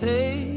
take